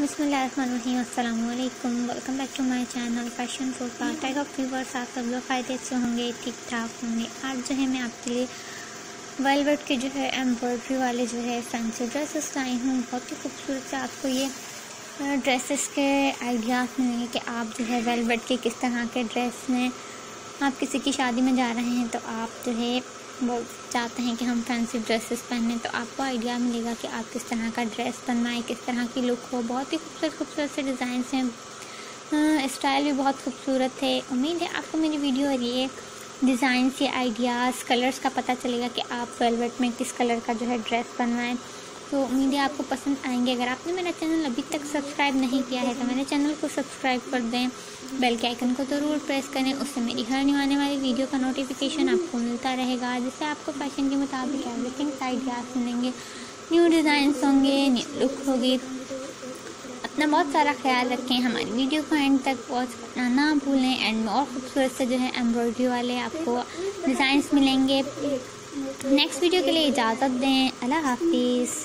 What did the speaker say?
अस्सलाम welcome back to my channel fashion food part I hope viewers आप सब लोग फ़ायदे से होंगे ठीक ठाक होंगे आज जो है मैं आपके लिए वेलवेट के जो है एम्ब्रॉयड्री वाले जो है फैंसी ड्रेसेस लाई हूँ बहुत ही खूबसूरत से आपको ये ड्रेसेस के आइडियाज़ मिलेंगे कि आप जो है वेलवेट के किस तरह के ड्रेस में आप किसी की शादी में जा रहे हैं तो आप जो है वो चाहते हैं कि हम फैंसी ड्रेसेस पहने तो आपको आइडिया मिलेगा कि आप किस तरह का ड्रेस बनवाएँ, किस तरह की लुक हो। बहुत ही खूबसूरत खूबसूरत से डिज़ाइन हैं। स्टाइल भी बहुत खूबसूरत है। उम्मीद है आपको मेरी वीडियो और ये डिज़ाइन से आइडियाज़ कलर्स का पता चलेगा कि आप वेलवेट में किस कलर का जो है ड्रेस बनवाएँ। तो उम्मीद है आपको पसंद आएँगे। अगर आपने मेरा चैनल अभी तक सब्सक्राइब नहीं किया है तो मेरे चैनल को सब्सक्राइब कर दें। बेल के आइकन को ज़रूर प्रेस करें। उससे मेरी हर न्यू आने वाली वीडियो का नोटिफिकेशन आपको मिलता रहेगा, जिससे आपको फ़ैशन के मुताबिक एवरीथिंग आइडियाज़ मिलेंगे न्यू डिज़ाइंस होंगे न्यू लुक होगी। अपना बहुत सारा ख्याल रखें। हमारी वीडियो को एंड तक वॉच करना ना भूलें। एंड और खूबसूरत से जो है एम्ब्रॉयडरी वाले आपको डिज़ाइंस मिलेंगे। नेक्स्ट वीडियो के लिए इजाज़त दें। अल्लाह हाफिज़।